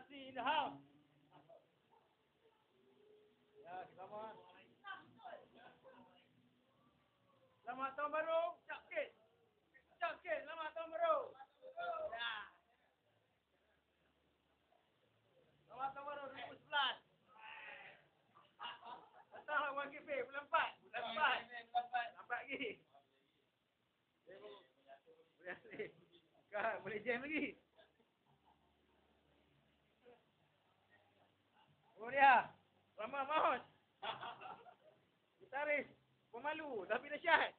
The house. Ya, selamat. Selamat tahun baru. Cap sikit. Cap sikit. Selamat tahun baru. Ya. Selamat tahun baru 2011. Datang lah 1GB bulan 4. Bulan 4. Nampak lagi. Kan, boleh jam lagi. Dia. Ramah Mahmud. Gitaris. Pemalu tapi dahsyat.